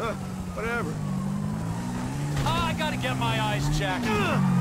Uh, whatever. Ah, I gotta get my eyes checked.